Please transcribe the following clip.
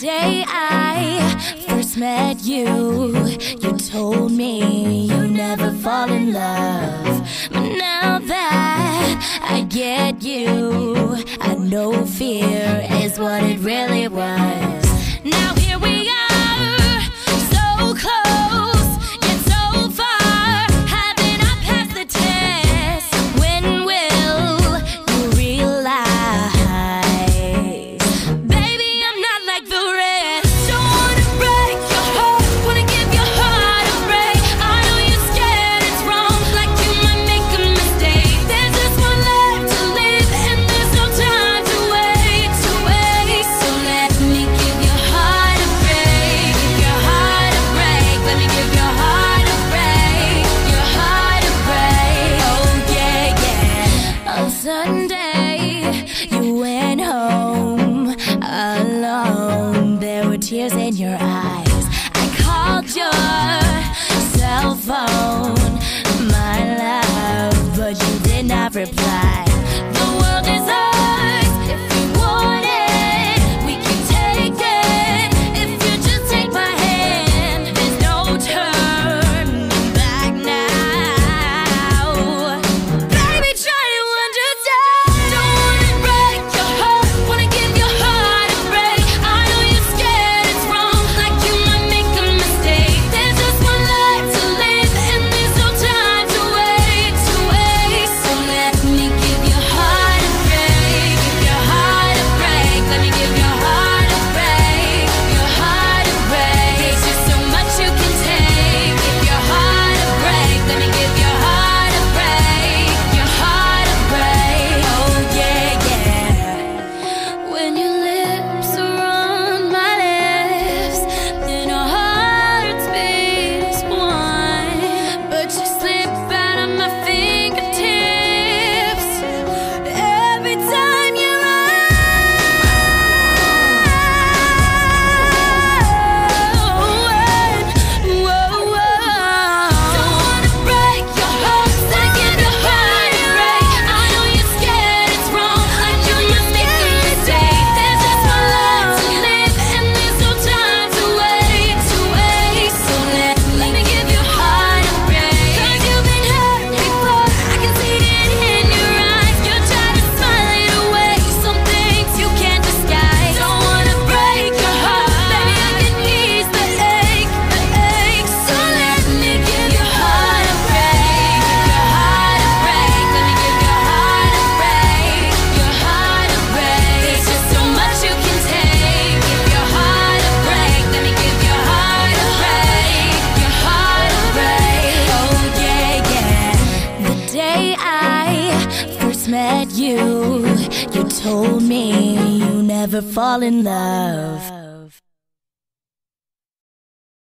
day I first met you, you told me you never fall in love. But now that I get you, I know fear is what it really was. Now here we are. ready. not reply. told me you never fall in love.